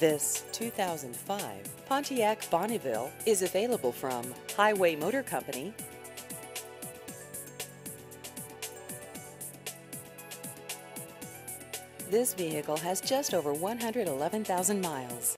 This 2005 Pontiac Bonneville is available from Hi-Way Motor Company. This vehicle has just over 111,000 miles.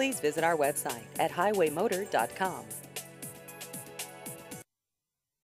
Please visit our website at hiwaymotor.com.